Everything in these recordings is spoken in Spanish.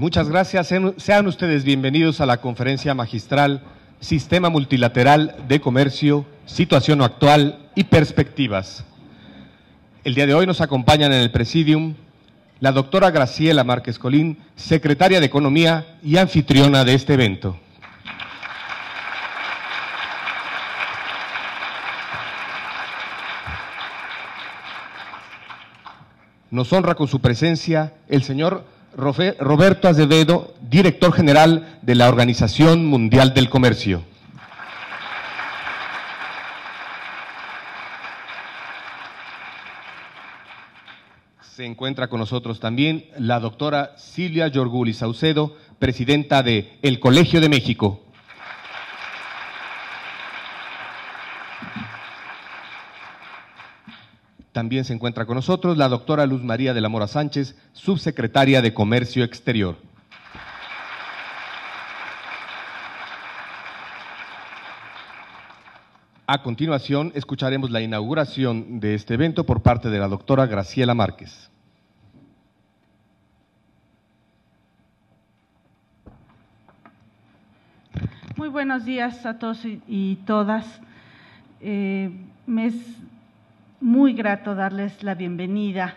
Muchas gracias. Sean ustedes bienvenidos a la conferencia magistral Sistema Multilateral de Comercio, Situación Actual y Perspectivas. El día de hoy nos acompañan en el Presidium la doctora Graciela Márquez Colín, secretaria de Economía y anfitriona de este evento. Nos honra con su presencia el señor Roberto Azevedo, director general de la Organización Mundial del Comercio. Se encuentra con nosotros también la doctora Silvia Yorguli Saucedo, presidenta de El Colegio de México. También se encuentra con nosotros la doctora Luz María de la Mora Sánchez, subsecretaria de Comercio Exterior. A continuación, escucharemos la inauguración de este evento por parte de la doctora Graciela Márquez. Muy buenos días a todos y, todas. Eh, muy grato darles la bienvenida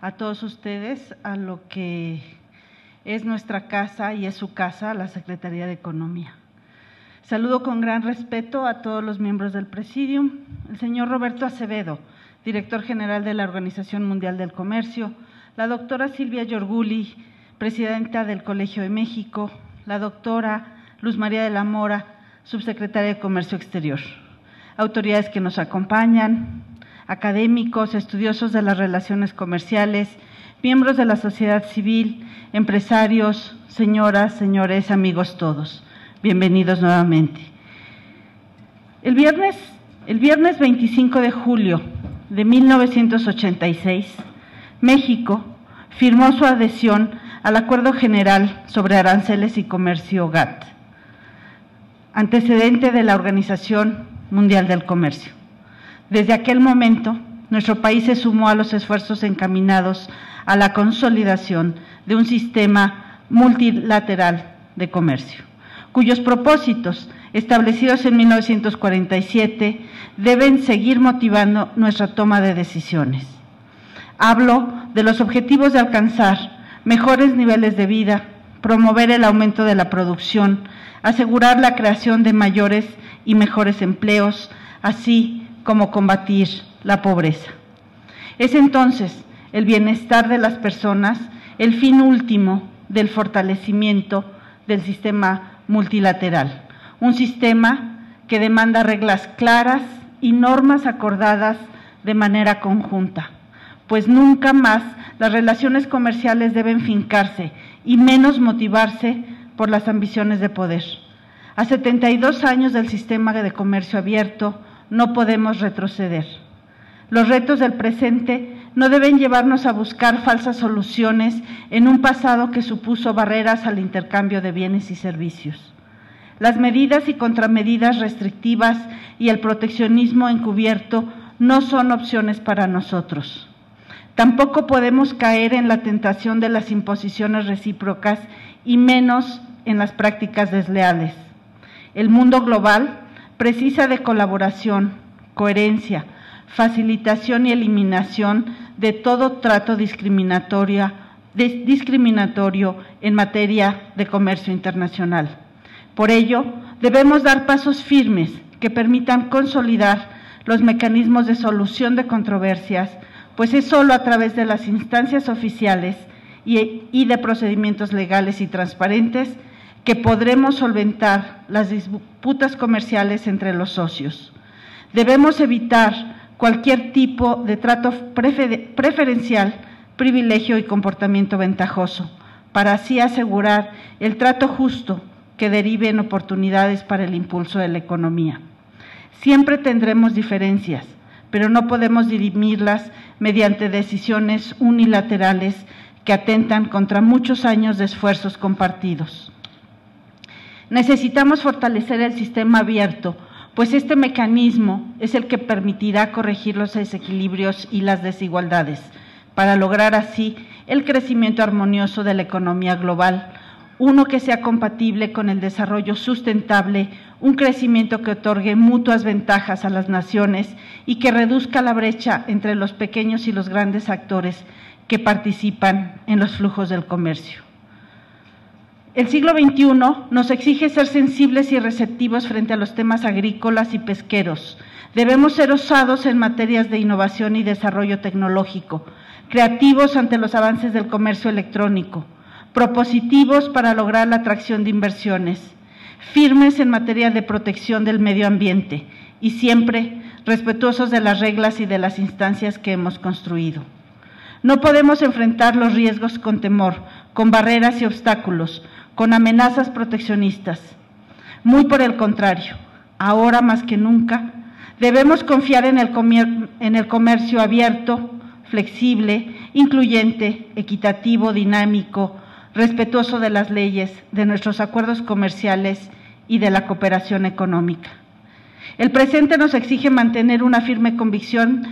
a todos ustedes a lo que es nuestra casa y es su casa, la Secretaría de Economía. Saludo con gran respeto a todos los miembros del Presidium, el señor Roberto Acevedo, director general de la Organización Mundial del Comercio, la doctora Silvia Yorguli, presidenta del Colegio de México, la doctora Luz María de la Mora, subsecretaria de Comercio Exterior, autoridades que nos acompañan, académicos, estudiosos de las relaciones comerciales, miembros de la sociedad civil, empresarios, señoras, señores, amigos todos. Bienvenidos nuevamente. El viernes, el viernes 25 de julio de 1986, México firmó su adhesión al Acuerdo General sobre Aranceles y Comercio GATT, antecedente de la Organización Mundial del Comercio. Desde aquel momento, nuestro país se sumó a los esfuerzos encaminados a la consolidación de un sistema multilateral de comercio, cuyos propósitos, establecidos en 1947, deben seguir motivando nuestra toma de decisiones. Hablo de los objetivos de alcanzar mejores niveles de vida, promover el aumento de la producción, asegurar la creación de mayores y mejores empleos, así como combatir la pobreza. Es entonces el bienestar de las personas el fin último del fortalecimiento del sistema multilateral, un sistema que demanda reglas claras y normas acordadas de manera conjunta, pues nunca más las relaciones comerciales deben fincarse y menos motivarse por las ambiciones de poder. A 72 años del sistema de comercio abierto, no podemos retroceder. Los retos del presente no deben llevarnos a buscar falsas soluciones en un pasado que supuso barreras al intercambio de bienes y servicios. Las medidas y contramedidas restrictivas y el proteccionismo encubierto no son opciones para nosotros. Tampoco podemos caer en la tentación de las imposiciones recíprocas y menos en las prácticas desleales. El mundo global precisa de colaboración, coherencia, facilitación y eliminación de todo trato discriminatorio, en materia de comercio internacional. Por ello, debemos dar pasos firmes que permitan consolidar los mecanismos de solución de controversias, pues es solo a través de las instancias oficiales y, de procedimientos legales y transparentes que podremos solventar las disputas comerciales entre los socios. Debemos evitar cualquier tipo de trato preferencial, privilegio y comportamiento ventajoso, para así asegurar el trato justo que derive en oportunidades para el impulso de la economía. Siempre tendremos diferencias, pero no podemos dirimirlas mediante decisiones unilaterales que atentan contra muchos años de esfuerzos compartidos. Necesitamos fortalecer el sistema abierto, pues este mecanismo es el que permitirá corregir los desequilibrios y las desigualdades, para lograr así el crecimiento armonioso de la economía global, uno que sea compatible con el desarrollo sustentable, un crecimiento que otorgue mutuas ventajas a las naciones y que reduzca la brecha entre los pequeños y los grandes actores que participan en los flujos del comercio. El siglo XXI nos exige ser sensibles y receptivos frente a los temas agrícolas y pesqueros. Debemos ser osados en materias de innovación y desarrollo tecnológico, creativos ante los avances del comercio electrónico, propositivos para lograr la atracción de inversiones, firmes en materia de protección del medio ambiente y siempre respetuosos de las reglas y de las instancias que hemos construido. No podemos enfrentar los riesgos con temor, con barreras y obstáculos, con amenazas proteccionistas. Muy por el contrario, ahora más que nunca, debemos confiar en el, comercio abierto, flexible, incluyente, equitativo, dinámico, respetuoso de las leyes, de nuestros acuerdos comerciales y de la cooperación económica. El presente nos exige mantener una firme convicción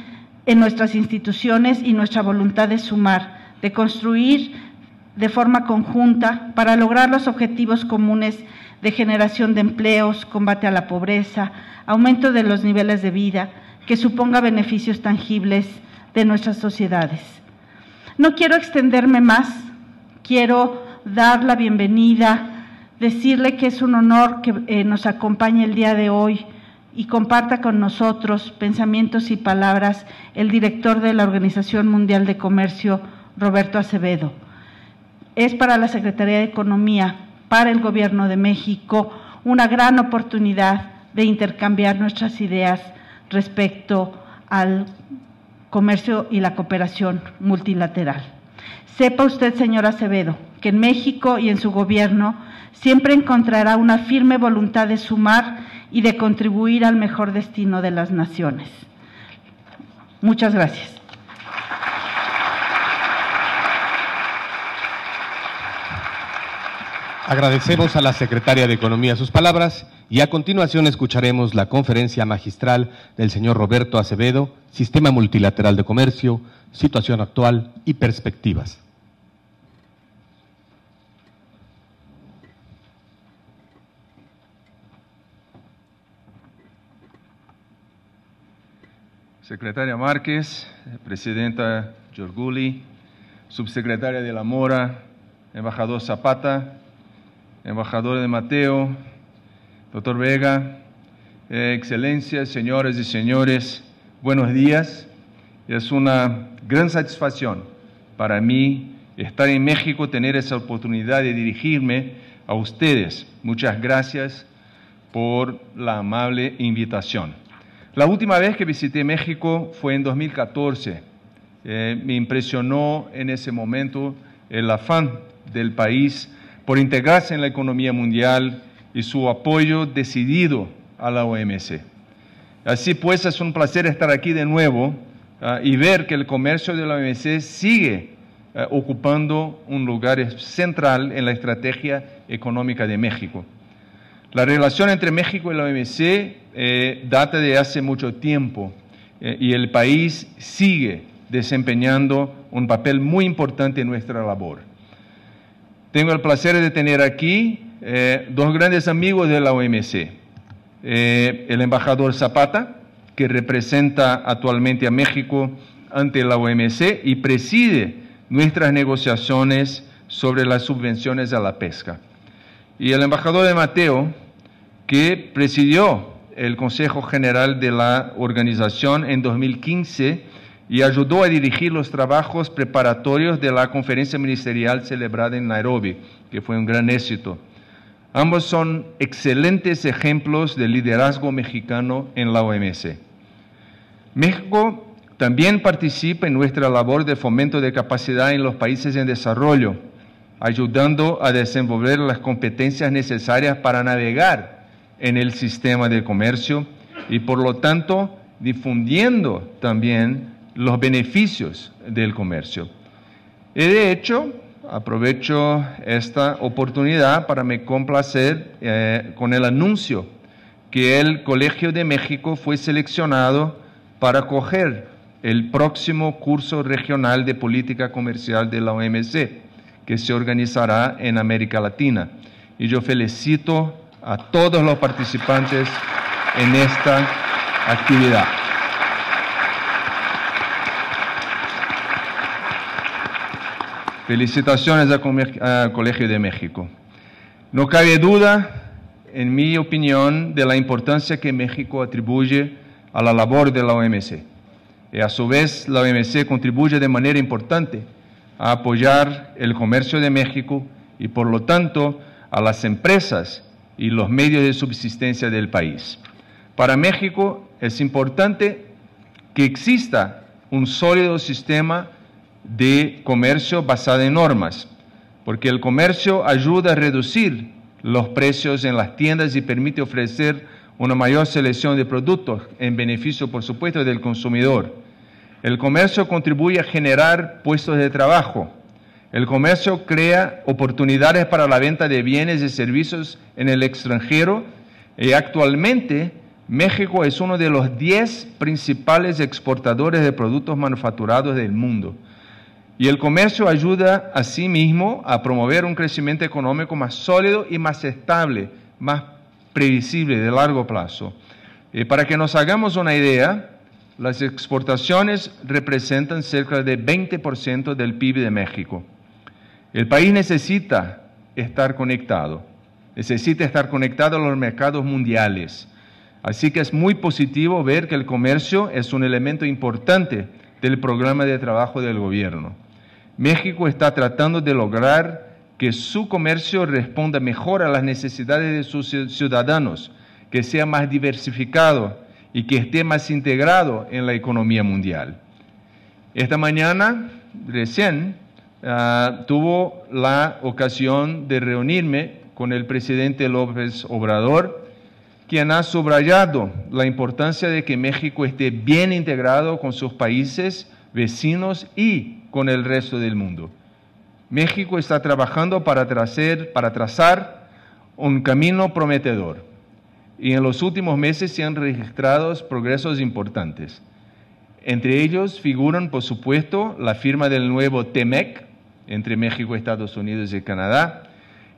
en nuestras instituciones y nuestra voluntad de sumar, de construir de forma conjunta para lograr los objetivos comunes de generación de empleos, combate a la pobreza, aumento de los niveles de vida, que suponga beneficios tangibles de nuestras sociedades. No quiero extenderme más, quiero dar la bienvenida, decirle que es un honor que eh, nos acompañe el día de hoy y comparta con nosotros pensamientos y palabras el director de la Organización Mundial de Comercio, Roberto Acevedo. Es para la Secretaría de Economía, para el Gobierno de México, una gran oportunidad de intercambiar nuestras ideas respecto al comercio y la cooperación multilateral. Sepa usted, señor Acevedo, que en México y en su gobierno siempre encontrará una firme voluntad de sumar y de contribuir al mejor destino de las naciones. Muchas gracias. Agradecemos a la secretaria de Economía sus palabras y a continuación escucharemos la conferencia magistral del señor Roberto Acevedo, Sistema Multilateral de Comercio, Situación Actual y Perspectivas. Secretaria Márquez, Presidenta Giorguli, Subsecretaria de la Mora, Embajador Zapata, Embajador de Mateo, Doctor Vega, eh, Excelencias, señoras y señores, buenos días. Es una gran satisfacción para mí estar en México, tener esa oportunidad de dirigirme a ustedes. Muchas gracias por la amable invitación. La última vez que visité México fue en 2014. Eh, me impresionó en ese momento el afán del país por integrarse en la economía mundial y su apoyo decidido a la OMC. Así pues, es un placer estar aquí de nuevo ah, y ver que el comercio de la OMC sigue ah, ocupando un lugar central en la estrategia económica de México. La relación entre México y la OMC eh, data de hace mucho tiempo eh, y el país sigue desempeñando un papel muy importante en nuestra labor. Tengo el placer de tener aquí eh, dos grandes amigos de la OMC. el embajador Zapata, que representa actualmente a México ante la OMC y preside nuestras negociaciones sobre las subvenciones a la pesca. Y el embajador de Mateo, que presidió el Consejo General de la organización en 2015 y ayudó a dirigir los trabajos preparatorios de la conferencia ministerial celebrada en Nairobi, que fue un gran éxito. Ambos son excelentes ejemplos de liderazgo mexicano en la OMC. México también participa en nuestra labor de fomento de capacidad en los países en desarrollo, ayudando a desenvolver las competencias necesarias para navegar en el sistema de comercio y por lo tanto difundiendo también los beneficios del comercio. Y de hecho, aprovecho esta oportunidad para me complacer eh, con el anuncio que el Colegio de México fue seleccionado para acoger el próximo curso regional de política comercial de la OMC, que se organizará en América Latina. Y yo felicito a todos los participantes en esta actividad. Felicitaciones al Colegio de México. No cabe duda, en mi opinión, de la importancia que México atribuye a la labor de la OMC. Y a su vez, la OMC contribuye de manera importante a apoyar el comercio de México y, por lo tanto, a las empresas y los medios de subsistencia del país. Para México es importante que exista un sólido sistema de comercio basado en normas, porque el comercio ayuda a reducir los precios en las tiendas y permite ofrecer una mayor selección de productos en beneficio, por supuesto, del consumidor. El comercio contribuye a generar puestos de trabajo. El comercio crea oportunidades para la venta de bienes y servicios en el extranjero y actualmente México es uno de los 10 principales exportadores de productos manufacturados del mundo. Y el comercio ayuda a sí mismo a promover un crecimiento económico más sólido y más estable, más previsible de largo plazo. Y para que nos hagamos una idea, las exportaciones representan cerca de 20% del PIB de México. El país necesita estar conectado, necesita estar conectado a los mercados mundiales. Así que es muy positivo ver que el comercio es un elemento importante del programa de trabajo del gobierno. México está tratando de lograr que su comercio responda mejor a las necesidades de sus ciudadanos, que sea más diversificado y que esté más integrado en la economía mundial. Esta mañana, recién, uh, tuvo la ocasión de reunirme con el presidente López Obrador, quien ha subrayado la importancia de que México esté bien integrado con sus países vecinos y con el resto del mundo. México está trabajando para, para trazar un camino prometedor y en los últimos meses se han registrado progresos importantes. Entre ellos figuran, por supuesto, la firma del nuevo TEMEC entre México, Estados Unidos y Canadá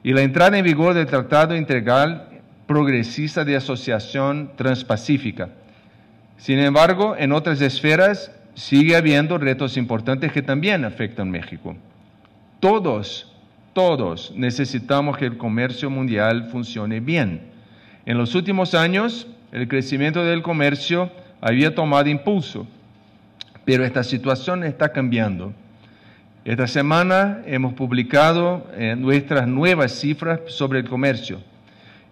y la entrada en vigor del Tratado Integral progresista de asociación transpacífica. Sin embargo, en otras esferas sigue habiendo retos importantes que también afectan a México. Todos, todos necesitamos que el comercio mundial funcione bien. En los últimos años, el crecimiento del comercio había tomado impulso, pero esta situación está cambiando. Esta semana hemos publicado eh, nuestras nuevas cifras sobre el comercio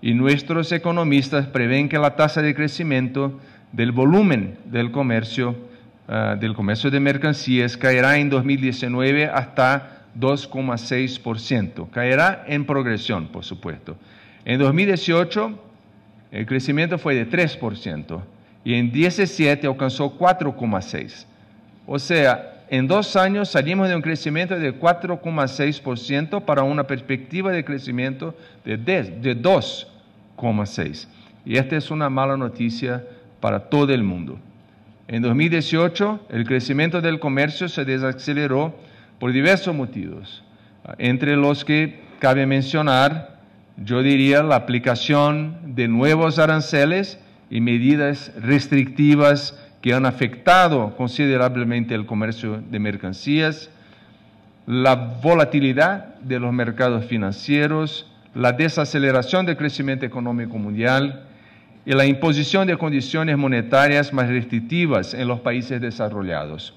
y nuestros economistas prevén que la tasa de crecimiento del volumen del comercio, uh, del comercio de mercancías caerá en 2019 hasta 2,6%. Caerá en progresión, por supuesto. En 2018 el crecimiento fue de 3% y en 17 alcanzó 4,6%. O sea, en dos años salimos de un crecimiento de 4,6% para una perspectiva de crecimiento de 2%. Y esta es una mala noticia para todo el mundo. En 2018, el crecimiento del comercio se desaceleró por diversos motivos, entre los que cabe mencionar, yo diría, la aplicación de nuevos aranceles y medidas restrictivas que han afectado considerablemente el comercio de mercancías, la volatilidad de los mercados financieros, la desaceleración del crecimiento económico mundial y la imposición de condiciones monetarias más restrictivas en los países desarrollados.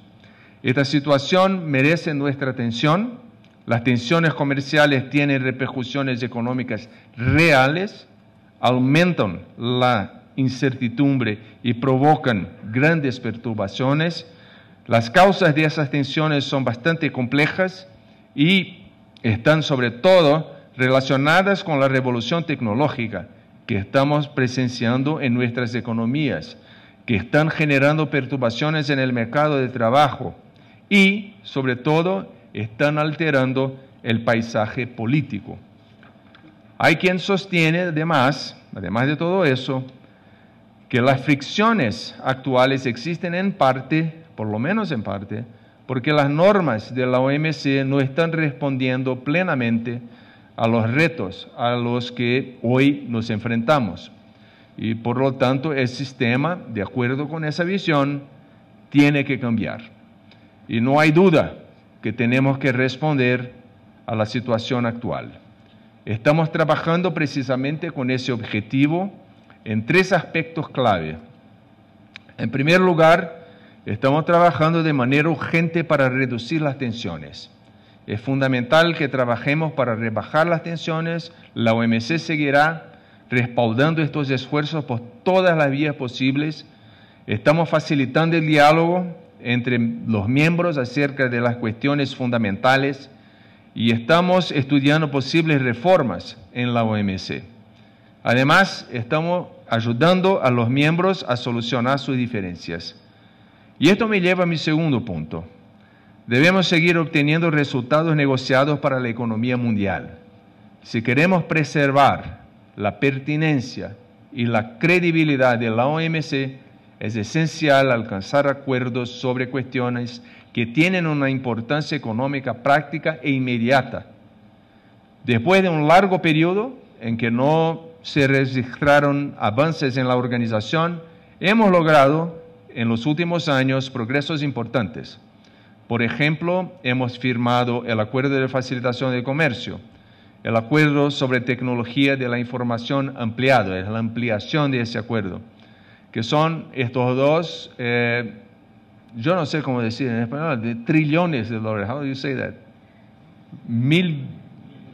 Esta situación merece nuestra atención. Las tensiones comerciales tienen repercusiones económicas reales, aumentan la incertidumbre y provocan grandes perturbaciones. Las causas de esas tensiones son bastante complejas y están sobre todo relacionadas con la revolución tecnológica que estamos presenciando en nuestras economías, que están generando perturbaciones en el mercado de trabajo y, sobre todo, están alterando el paisaje político. Hay quien sostiene, además, además de todo eso, que las fricciones actuales existen en parte por lo menos en parte, porque las normas de la OMC no están respondiendo plenamente a los retos a los que hoy nos enfrentamos. Y por lo tanto, el sistema, de acuerdo con esa visión, tiene que cambiar. Y no hay duda que tenemos que responder a la situación actual. Estamos trabajando precisamente con ese objetivo en tres aspectos clave. En primer lugar, estamos trabajando de manera urgente para reducir las tensiones. Es fundamental que trabajemos para rebajar las tensiones. La OMC seguirá respaldando estos esfuerzos por todas las vías posibles. Estamos facilitando el diálogo entre los miembros acerca de las cuestiones fundamentales y estamos estudiando posibles reformas en la OMC. Además, estamos ayudando a los miembros a solucionar sus diferencias. Y esto me lleva a mi segundo punto. Debemos seguir obteniendo resultados negociados para la economía mundial. Si queremos preservar la pertinencia y la credibilidad de la OMC, es esencial alcanzar acuerdos sobre cuestiones que tienen una importancia económica práctica e inmediata. Después de un largo periodo en que no se registraron avances en la organización, hemos logrado en los últimos años progresos importantes. Por ejemplo, hemos firmado el Acuerdo de Facilitación de Comercio, el Acuerdo sobre Tecnología de la Información ampliado, es la ampliación de ese acuerdo, que son estos dos eh, yo no sé cómo decir en español, de trillones de dólares. How do you say that? Mil,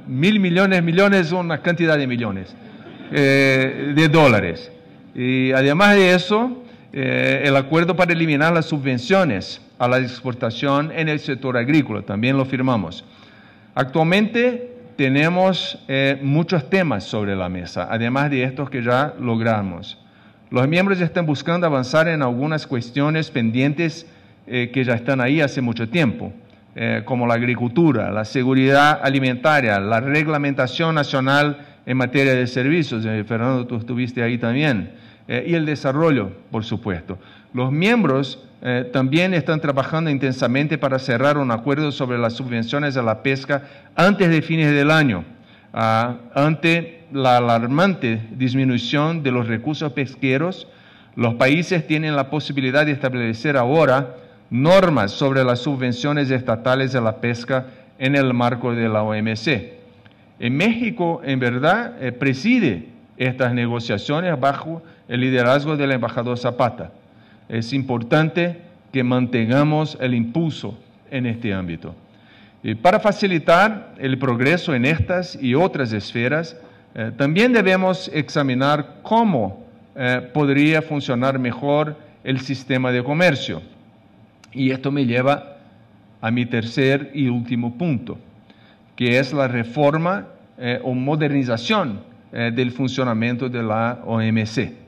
mil millones, millones una cantidad de millones eh, de dólares. Y además de eso, eh, el acuerdo para eliminar las subvenciones a la exportación en el sector agrícola, también lo firmamos. Actualmente tenemos eh, muchos temas sobre la mesa, además de estos que ya logramos. Los miembros están buscando avanzar en algunas cuestiones pendientes eh, que ya están ahí hace mucho tiempo, eh, como la agricultura, la seguridad alimentaria, la reglamentación nacional en materia de servicios, Fernando, tú estuviste ahí también, y el desarrollo, por supuesto. Los miembros también están trabajando intensamente para cerrar un acuerdo sobre las subvenciones a la pesca antes de fines del año, ah, ante la alarmante disminución de los recursos pesqueros, los países tienen la posibilidad de establecer ahora normas sobre las subvenciones estatales de la pesca en el marco de la OMC. En México, en verdad, eh, preside estas negociaciones bajo el liderazgo del embajador Zapata. Es importante que mantengamos el impulso en este ámbito. Y para facilitar el progreso en estas y otras esferas, eh, también debemos examinar cómo eh, podría funcionar mejor el sistema de comercio. Y esto me lleva a mi tercer y último punto, que es la reforma eh, o modernización del funcionamiento de la OMC.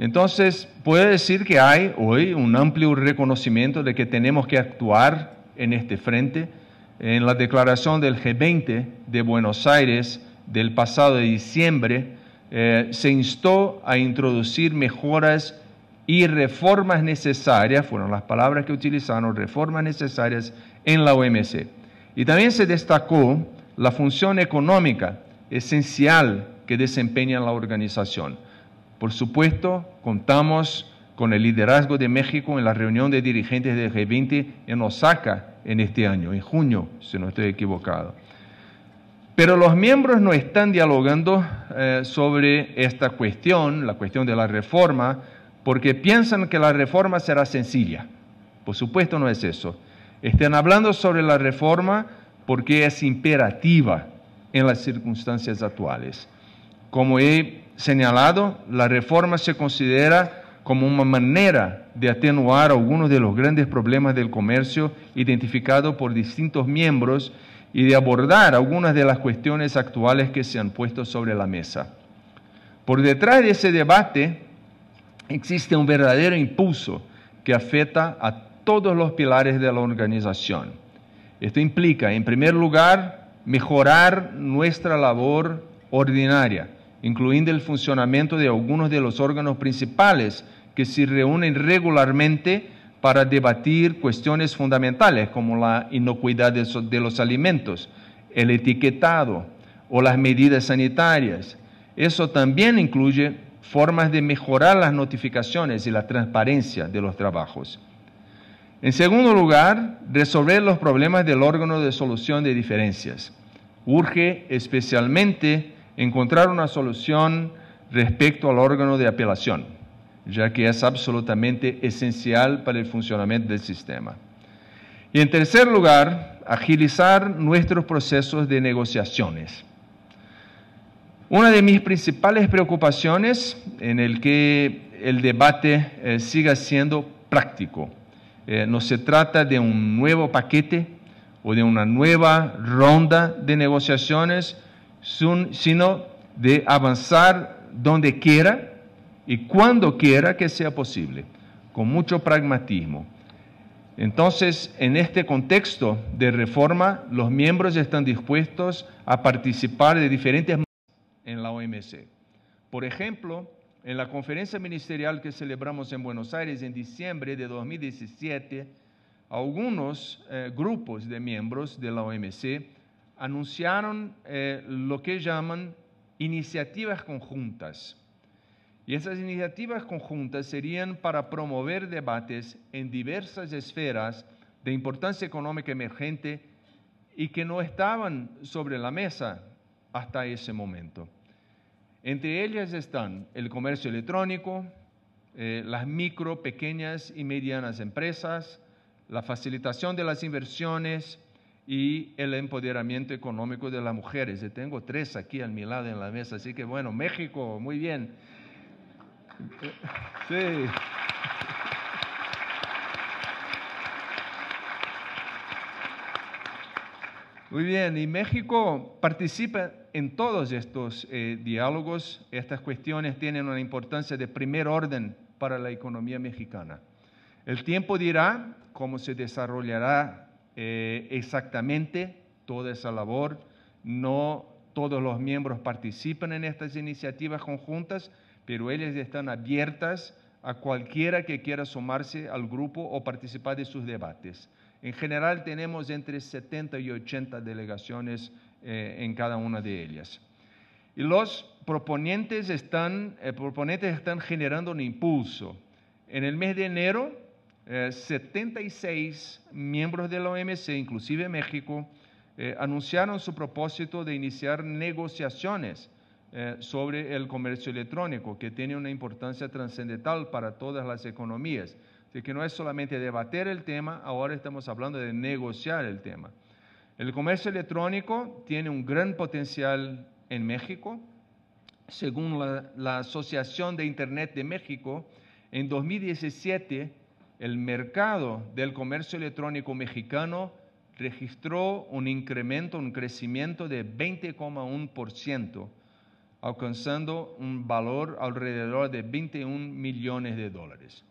Entonces, puedo decir que hay hoy un amplio reconocimiento de que tenemos que actuar en este frente. En la declaración del G20 de Buenos Aires, del pasado diciembre, eh, se instó a introducir mejoras y reformas necesarias, fueron las palabras que utilizaron, reformas necesarias en la OMC. Y también se destacó la función económica esencial que desempeña la organización. Por supuesto, contamos con el liderazgo de México en la reunión de dirigentes del G20 en Osaka en este año, en junio, si no estoy equivocado. Pero los miembros no están dialogando eh, sobre esta cuestión, la cuestión de la reforma, porque piensan que la reforma será sencilla. Por supuesto no es eso. Están hablando sobre la reforma porque es imperativa en las circunstancias actuales. Como he señalado, la reforma se considera como una manera de atenuar algunos de los grandes problemas del comercio identificados por distintos miembros y de abordar algunas de las cuestiones actuales que se han puesto sobre la mesa. Por detrás de ese debate existe un verdadero impulso que afecta a todos los pilares de la organización. Esto implica, en primer lugar, mejorar nuestra labor ordinaria, incluyendo el funcionamiento de algunos de los órganos principales que se reúnen regularmente para debatir cuestiones fundamentales como la inocuidad de, los alimentos, el etiquetado o las medidas sanitarias. Eso también incluye formas de mejorar las notificaciones y la transparencia de los trabajos. En segundo lugar, resolver los problemas del órgano de solución de diferencias. Urge especialmente encontrar una solución respecto al órgano de apelación, ya que es absolutamente esencial para el funcionamiento del sistema. Y en tercer lugar, agilizar nuestros procesos de negociaciones. Una de mis principales preocupaciones en el que el debate eh, siga siendo práctico. Eh, no se trata de un nuevo paquete o de una nueva ronda de negociaciones, sino de avanzar donde quiera y cuando quiera que sea posible, con mucho pragmatismo. Entonces, en este contexto de reforma, los miembros están dispuestos a participar de diferentes en la OMC. Por ejemplo, en la conferencia ministerial que celebramos en Buenos Aires en diciembre de 2017, algunos eh, grupos de miembros de la OMC anunciaron eh, lo que llaman iniciativas conjuntas. Y esas iniciativas conjuntas serían para promover debates en diversas esferas de importancia económica emergente y que no estaban sobre la mesa hasta ese momento. Entre ellas están el comercio electrónico, eh, las micro, pequeñas y medianas empresas, la facilitación de las inversiones y el empoderamiento económico de las mujeres. Yo tengo tres aquí a mi lado en la mesa, así que bueno, México, muy bien. Sí. Muy bien, y México participa en todos estos eh, diálogos. Estas cuestiones tienen una importancia de primer orden para la economía mexicana. El tiempo dirá cómo se desarrollará eh, exactamente toda esa labor. No todos los miembros participan en estas iniciativas conjuntas, pero ellas están abiertas a cualquiera que quiera sumarse al grupo o participar de sus debates. En general tenemos entre 70 y 80 delegaciones eh, en cada una de ellas. Y los eh, proponentes están generando un impulso. En el mes de enero, eh, 76 miembros de la OMC, inclusive México, eh, anunciaron su propósito de iniciar negociaciones eh, sobre el comercio electrónico, que tiene una importancia trascendental para todas las economías. Así que no es solamente debater el tema, ahora estamos hablando de negociar el tema. El comercio electrónico tiene un gran potencial en México. Según la, la Asociación de Internet de México, en 2017 el mercado del comercio electrónico mexicano registró un incremento, un crecimiento de 20,1%, alcanzando un valor alrededor de 21 millones de dólares.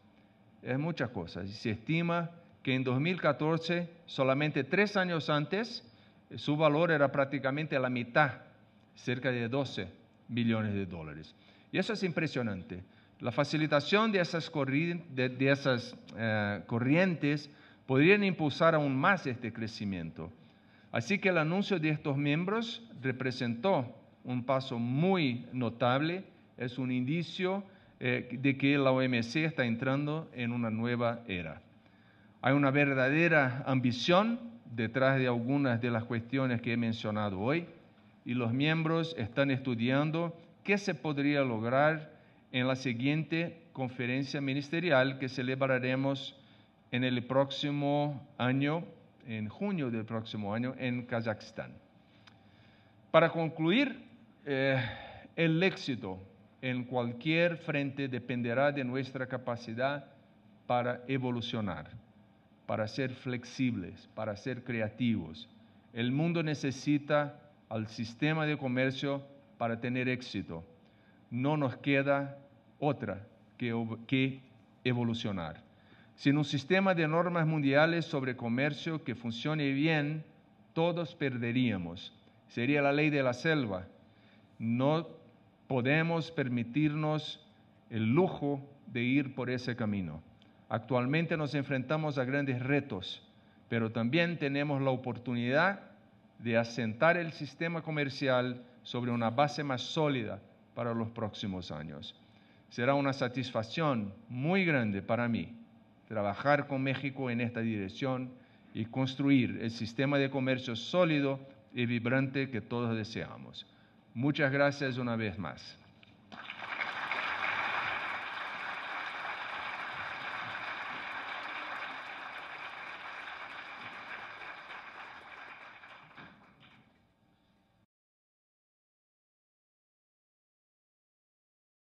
Es muchas cosas. Se estima que en 2014, solamente tres años antes, su valor era prácticamente la mitad, cerca de 12 millones de dólares. Y eso es impresionante. La facilitación de esas, uh, corrientes podrían impulsar aún más este crecimiento. Así que el anuncio de estos miembros representó un paso muy notable, es un indicio eh, de que la OMC está entrando en una nueva era. Hay una verdadera ambición detrás de algunas de las cuestiones que he mencionado hoy y los miembros están estudiando qué se podría lograr en la siguiente conferencia ministerial que celebraremos en el próximo año, en junio del próximo año, en Kazajstán. Para concluir, eh, el éxito en cualquier frente dependerá de nuestra capacidad para evolucionar, para ser flexibles, para ser creativos. El mundo necesita al sistema de comercio para tener éxito. No nos queda otra que, que evolucionar. Sin un sistema de normas mundiales sobre comercio que funcione bien, todos perderíamos. Sería la ley de la selva. No podemos permitirnos el lujo de ir por ese camino. Actualmente nos enfrentamos a grandes retos, pero también tenemos la oportunidad de asentar el sistema comercial sobre una base más sólida para los próximos años. Será una satisfacción muy grande para mí trabajar con México en esta dirección y construir el sistema de comercio sólido y vibrante que todos deseamos. Muchas gracias una vez más.